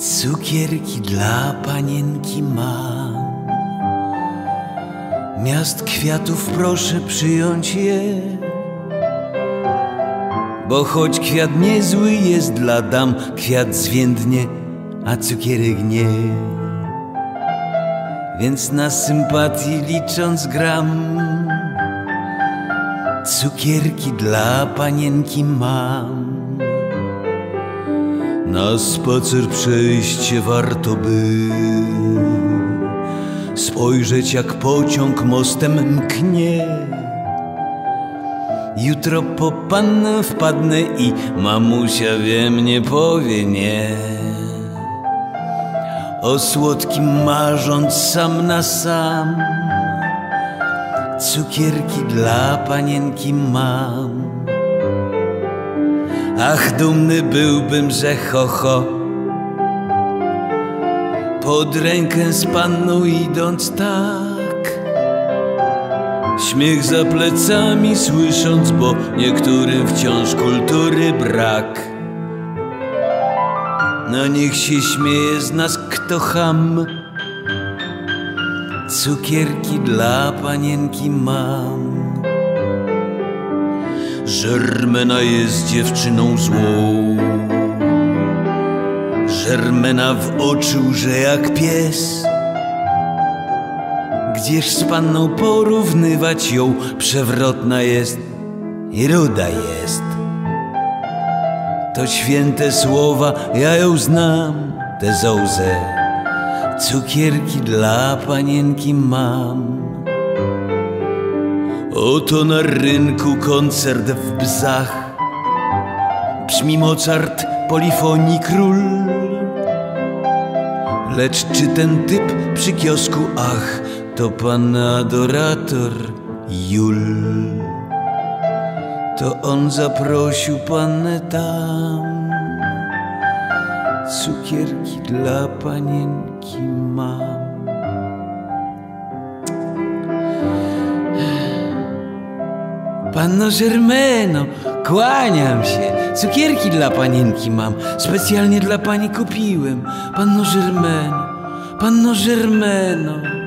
Cukierki dla panienki mam. Miast kwiatów proszę przyjąć je. Bo choć kwiat niezły jest dla dam, kwiat zwiędnie, a cukierek nie. Więc na sympatii licząc gram, cukierki dla panienki mam. Na spacer przejście warto by Spojrzeć jak pociąg mostem mknie. Jutro po pannę wpadnę i mamusia wie mnie powie nie. O słodkim marząc sam na sam Cukierki dla panienki mam Ach, dumny byłbym, że ho, ho. Pod rękę z panną idąc tak. Śmiech za plecami słysząc, bo niektórym wciąż kultury brak. No niech się śmieje z nas kto ham. Cukierki dla panienki mam Żermena jest dziewczyną złą. Żermena w oczu, że jak pies. Gdzież z panną porównywać ją? Przewrotna jest i ruda jest. To święte słowa, ja ją znam Tę zołzę Cukierki dla panienki mam Oto na rynku koncert w bzach Brzmi Mozart, polifonii król. Lecz czy ten typ przy kiosku, ach To pan adorator Jul. To on zaprosił pannę tam. Cukierki dla panienki mam Panno Żermeno, kłaniam się. Cukierki dla panienki mam. Specjalnie dla pani kupiłem. Panno Żermeno, panno Żermeno.